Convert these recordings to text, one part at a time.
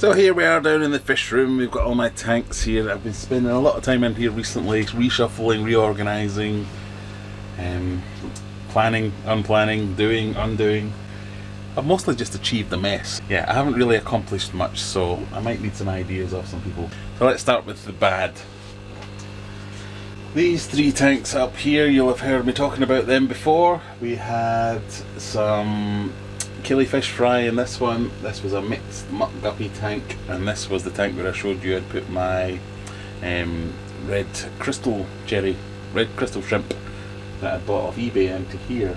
So here we are down in the fish room, we've got all my tanks here. I've been spending a lot of time in here recently, reshuffling, reorganising, um, planning, unplanning, doing, undoing. I've mostly just achieved the mess. Yeah, I haven't really accomplished much, so I might need some ideas off some people. So let's start with the bad. These three tanks up here, you'll have heard me talking about them before. We had some killifish fry in this one. This was a mixed muck guppy tank, and this was the tank where I showed you I'd put my um, red crystal jerry, red crystal shrimp that I bought off eBay into here.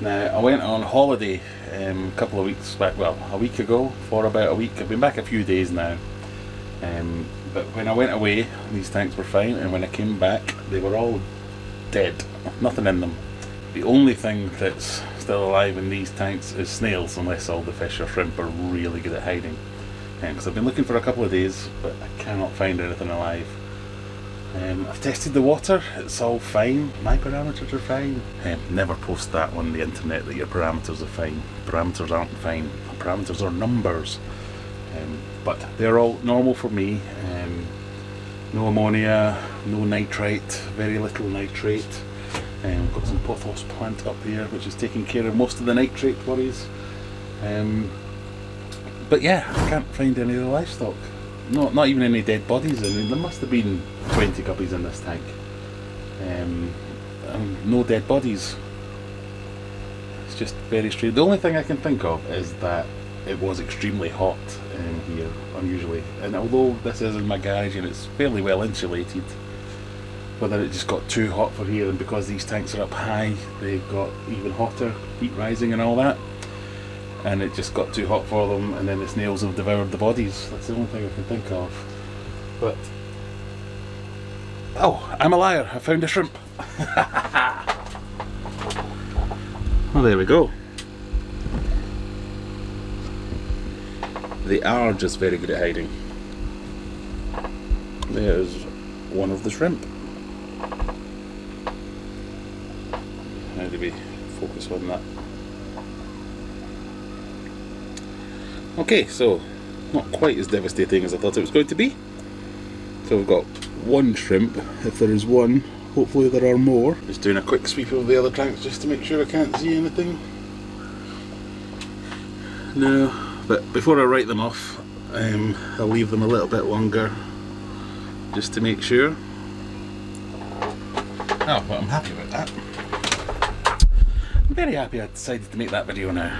Now I went on holiday um, a couple of weeks back, well a week ago, for about a week. I've been back a few days now. Um, but when I went away, these tanks were fine, and when I came back, they were all dead. Nothing in them. The only thing that's still alive in these tanks is snails, unless all the fish or shrimp are really good at hiding. Because um, I've been looking for a couple of days, but I cannot find anything alive. Um, I've tested the water, it's all fine. My parameters are fine. Um, never post that on the internet that your parameters are fine. Parameters aren't fine. Parameters are numbers. Um, but they're all normal for me. Um, no ammonia, no nitrite, very little nitrate. Um, got some pothos plant up here which is taking care of most of the nitrate worries. Um, but yeah, I can't find any of the livestock. Not, not even any dead bodies. I mean, there must have been 20 guppies in this tank. Um, and no dead bodies. It's just very strange. The only thing I can think of is that it was extremely hot in here, unusually. And although this is in my garage and it's fairly well insulated, whether it just got too hot for here and because these tanks are up high they got even hotter, heat rising and all that and it just got too hot for them and then the snails have devoured the bodies. That's the only thing I can think of. But Oh, I'm a liar, I found a shrimp. well there we go. They are just very good at hiding. There's one of the shrimp. How be focused on that? Okay, so not quite as devastating as I thought it was going to be. So we've got one shrimp, if there is one. Hopefully there are more. Just doing a quick sweep of the other tanks just to make sure I can't see anything. No, but before I write them off, um, I'll leave them a little bit longer just to make sure. Oh, well, I'm happy with that. I'm very happy I decided to make that video now.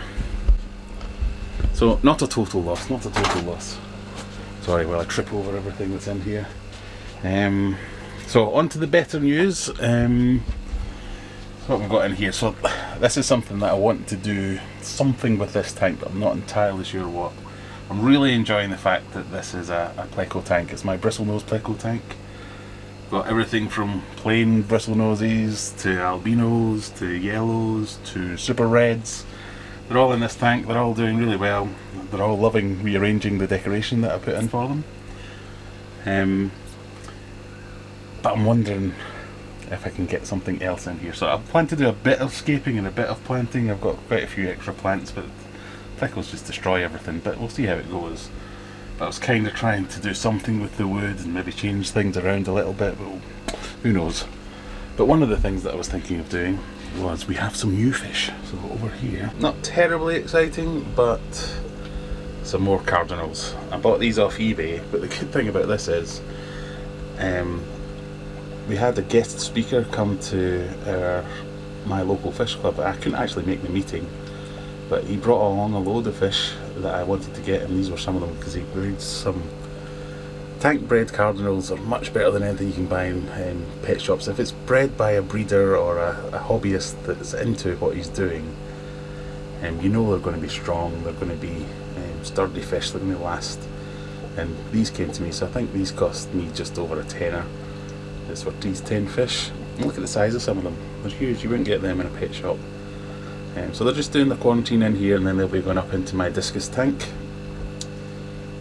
So, not a total loss, not a total loss. Sorry well I trip over everything that's in here. Um, so, on to the better news. Um, what we've got in here. So, this is something that I want to do something with this tank, but I'm not entirely sure what. I'm really enjoying the fact that this is a, a pleco tank. It's my bristlenose pleco tank. Got everything from plain bristlenoses to albinos to yellows to super reds. They're all in this tank, they're all doing really well. They're all loving rearranging the decoration that I put in for them. Um, but I'm wondering if I can get something else in here. So I plan to do a bit of scaping and a bit of planting. I've got quite a few extra plants, but Plecos just destroy everything. But we'll see how it goes. I was kind of trying to do something with the wood and maybe change things around a little bit, but who knows. But one of the things that I was thinking of doing was we have some new fish. So over here, not terribly exciting, but some more cardinals. I bought these off eBay, but the good thing about this is um, we had a guest speaker come to our, my local fish club. I couldn't actually make the meeting, but he brought along a load of fish that I wanted to get, and these were some of them because he breeds some tank bred cardinals are much better than anything you can buy in um, pet shops. If it's bred by a breeder or a, a hobbyist that's into what he's doing, um, you know they're going to be strong, they're going to be um, sturdy fish, they're going to last. And these came to me, so I think these cost me just over a tenner. This for these 10 fish. Look at the size of some of them, they're huge, you wouldn't get them in a pet shop. Um, so they're just doing the quarantine in here and then they'll be going up into my discus tank.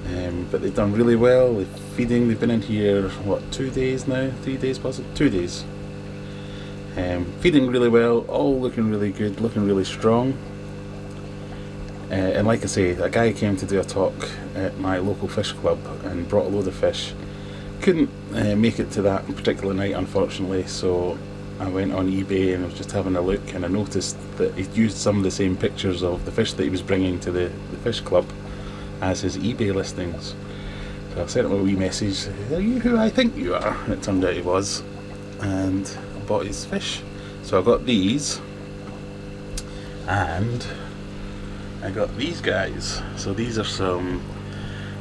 Um, but they've done really well, they're feeding, they've been in here, what, two days now? Three days possibly? Two days. Um, feeding really well, all looking really good, looking really strong. Uh, and like I say, a guy came to do a talk at my local fish club and brought a load of fish. Couldn't uh, make it to that particular night, unfortunately, so I went on eBay and I was just having a look and I noticed that he'd used some of the same pictures of the fish that he was bringing to the, the fish club as his eBay listings. So I sent him a wee message, are you who I think you are? And it turned out he was. And I bought his fish. So I got these and I got these guys. So these are some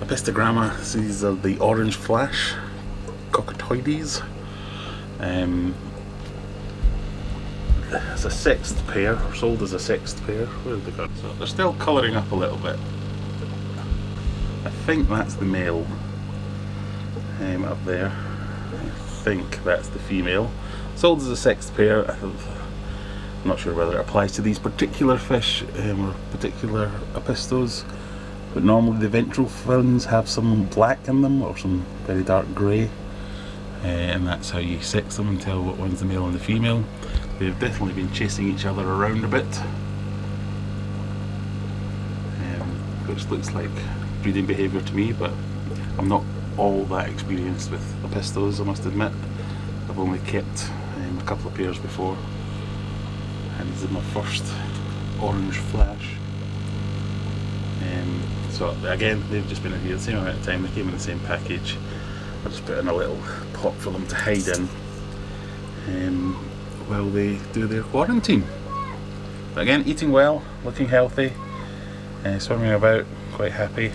Apistogramma. So these are the orange flash cacatuoides. Um, it's a sixth pair, sold as a sixth pair. Where have they gone? So they're still colouring up a little bit. I think that's the male um, up there. I think that's the female. Sold as a sixth pair. I'm not sure whether it applies to these particular fish um, or particular apistos, but normally the ventral fins have some black in them or some very dark grey, uh, and that's how you sex them and tell what one's the male and the female. They've definitely been chasing each other around a bit, um, which looks like breeding behaviour to me, but I'm not all that experienced with the apistos, I must admit. I've only kept um, a couple of pairs before, and this is my first orange flash. Um, so again, they've just been in here the same amount of time, they came in the same package. I just put in a little pot for them to hide in um, while they do their quarantine. But again, eating well, looking healthy, uh, swimming about, quite happy.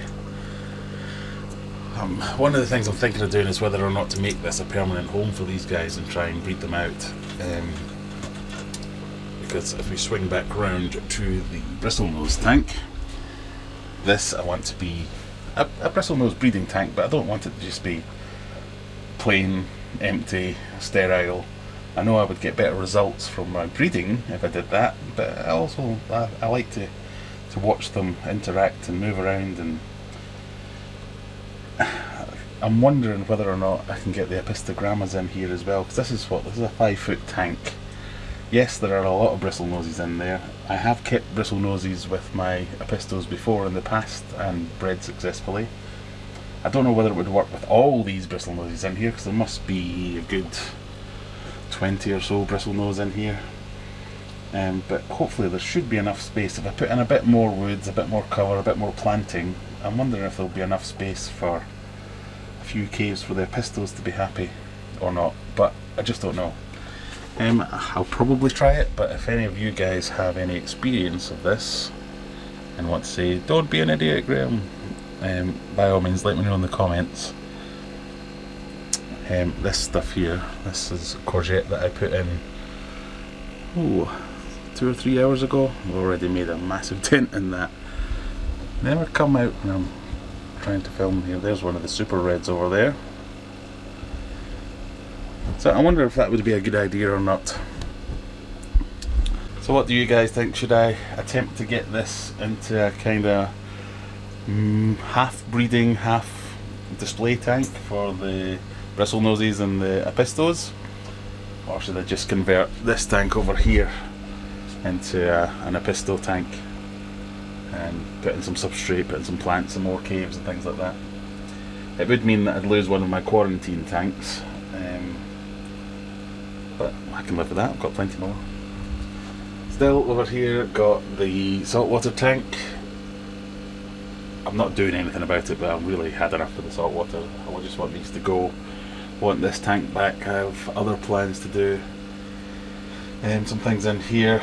Um, one of the things I'm thinking of doing is whether or not to make this a permanent home for these guys and try and breed them out. Um, because if we swing back round to the bristlenose tank, this I want to be a, a bristlenose breeding tank, but I don't want it to just be plain, empty, sterile. I know I would get better results from my breeding if I did that, but I also I, I like to to watch them interact and move around and I'm wondering whether or not I can get the apistogrammas in here as well because this is what this is a five foot tank. Yes there are a lot of bristlenoses in there. I have kept bristlenoses with my apistos before in the past and bred successfully. I don't know whether it would work with all these bristlenoses in here because there must be a good 20 or so bristlenose in here. Um, but hopefully there should be enough space. If I put in a bit more woods, a bit more cover, a bit more planting I'm wondering if there'll be enough space for a few caves for the apistos to be happy or not but I just don't know. Um, I'll probably try it but if any of you guys have any experience of this and want to say don't be an idiot Graham um, by all means let me know in the comments um, this stuff here this is courgette that I put in ooh, two or three hours ago. I've already made a massive dent in that. Never come out when I'm trying to film here. There's one of the super reds over there. So I wonder if that would be a good idea or not. So what do you guys think? Should I attempt to get this into a kind of mm, half breeding half display tank for the bristlenoses and the apistos or should I just convert this tank over here into uh, an apisto tank and put in some substrate, put in some plants, some more caves and things like that. It would mean that I'd lose one of my quarantine tanks, um, but I can live with that, I've got plenty more. Still over here got the saltwater tank. I'm not doing anything about it but I've really had enough of the saltwater. I just want these to go want this tank back. I have other plans to do. Um, some things in here.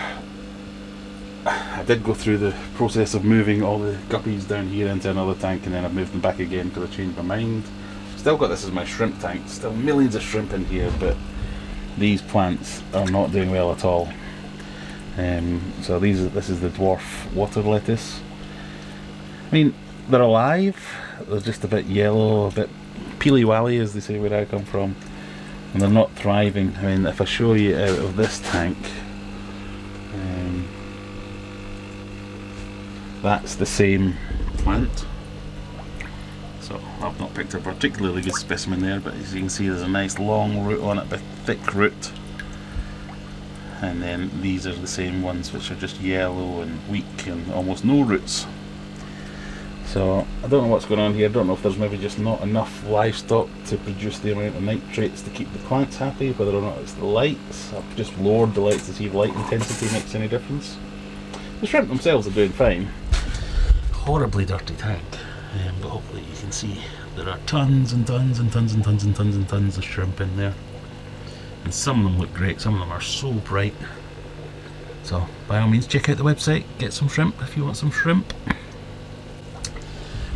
I did go through the process of moving all the guppies down here into another tank and then I've moved them back again because I changed my mind. Still got this as my shrimp tank. Still millions of shrimp in here but these plants are not doing well at all. Um, so these are this is the dwarf water lettuce. I mean they're alive, they're just a bit yellow, a bit peely wally as they say where I come from and they're not thriving. I mean if I show you out of this tank um, that's the same plant so I've not picked a particularly good specimen there but as you can see there's a nice long root on it, a thick root. And then these are the same ones which are just yellow and weak and almost no roots So I don't know what's going on here. I don't know if there's maybe just not enough livestock to produce the amount of nitrates to keep the plants happy, whether or not it's the lights. I've just lowered the lights to see if light intensity makes any difference. The shrimp themselves are doing fine. Horribly dirty tank, um, but hopefully you can see there are tons and tons and tons and tons and tons and tons of shrimp in there. And some of them look great, some of them are so bright. So by all means check out the website, get some shrimp if you want some shrimp.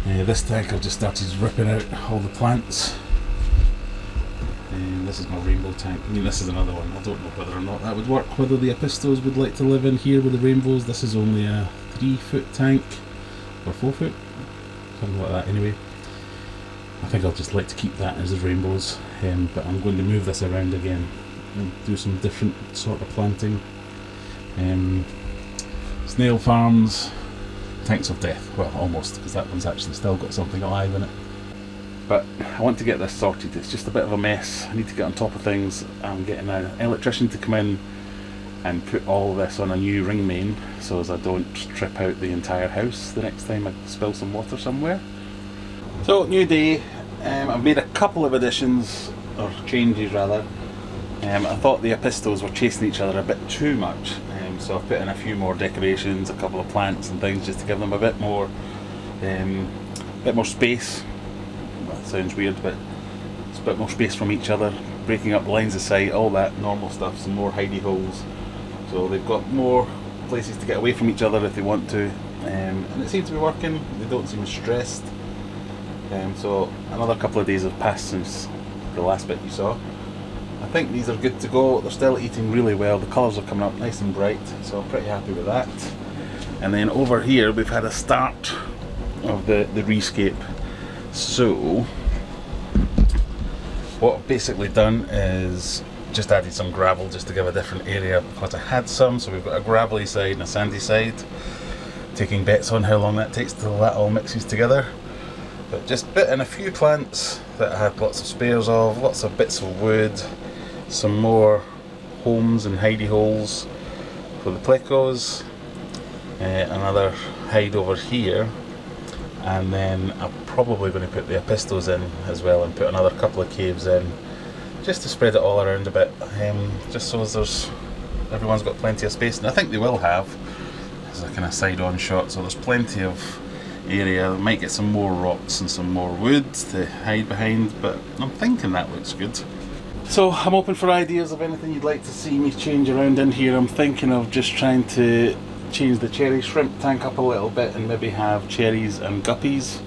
This tank I've just started ripping out all the plants. And this is my rainbow tank. I mean this is another one. I don't know whether or not that would work, whether the apistos would like to live in here with the rainbows. This is only a three foot tank. Or four foot? Something like that anyway. I think I'll just like to keep that as the rainbows. Um, but I'm going to move this around again and do some different sort of planting. Um, snail farms, tanks of death. Well, almost, because that one's actually still got something alive in it. But I want to get this sorted. It's just a bit of a mess. I need to get on top of things. I'm getting an electrician to come in and put all this on a new ring main so as I don't trip out the entire house the next time I spill some water somewhere. So, new day. Um, I've made a couple of additions, or changes rather. Um, I thought the apistos were chasing each other a bit too much, so I've put in a few more decorations, a couple of plants and things just to give them a bit more, um, bit more space. That sounds weird, but it's a bit more space from each other, breaking up lines of sight, all that normal stuff, some more hidey holes. So they've got more places to get away from each other if they want to, um, and it seems to be working. They don't seem stressed. Um, so another couple of days have passed since the last bit you saw. I think these are good to go. They're still eating really well. The colours are coming up nice and bright, so I'm pretty happy with that. And then over here we've had a start of the, the rescape. So what I've basically done is just added some gravel just to give a different area because I had some. So we've got a gravelly side and a sandy side. Taking bets on how long that takes till that all mixes together. But just bit in a few plants that I had lots of spares of, lots of bits of wood, some more homes and hidey holes for the plecos, uh, another hide over here, and then I'm probably going to put the apistos in as well and put another couple of caves in just to spread it all around a bit, um, just so as there's everyone's got plenty of space, and I think they will have. As a kind of side-on shot, so there's plenty of area. I might get some more rocks and some more wood to hide behind, but I'm thinking that looks good. So I'm open for ideas of anything you'd like to see me change around in here. I'm thinking of just trying to change the cherry shrimp tank up a little bit and maybe have cherries and guppies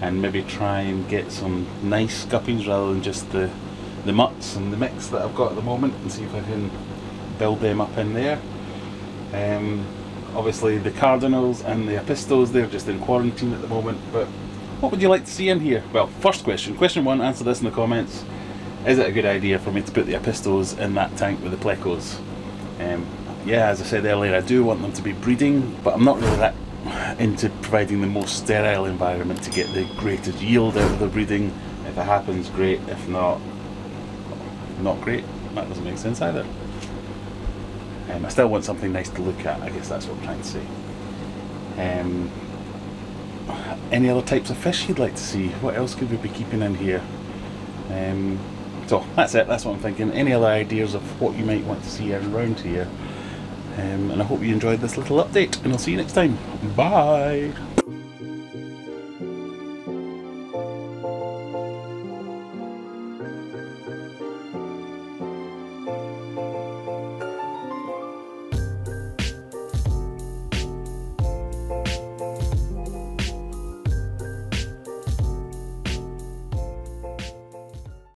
and maybe try and get some nice guppies rather than just the, the mutts and the mix that I've got at the moment and see if I can build them up in there. Um, obviously the cardinals and the apistos they're just in quarantine at the moment but what would you like to see in here well first question question one answer this in the comments is it a good idea for me to put the apistos in that tank with the plecos um, yeah as I said earlier I do want them to be breeding but I'm not really that into providing the most sterile environment to get the greatest yield out of the breeding if it happens great if not not great that doesn't make sense either um, I still want something nice to look at, I guess that's what I'm trying to say. Um, any other types of fish you'd like to see? What else could we be keeping in here? Um, so that's it, that's what I'm thinking. Any other ideas of what you might want to see around here? Um, and I hope you enjoyed this little update, and I'll see you next time. Bye!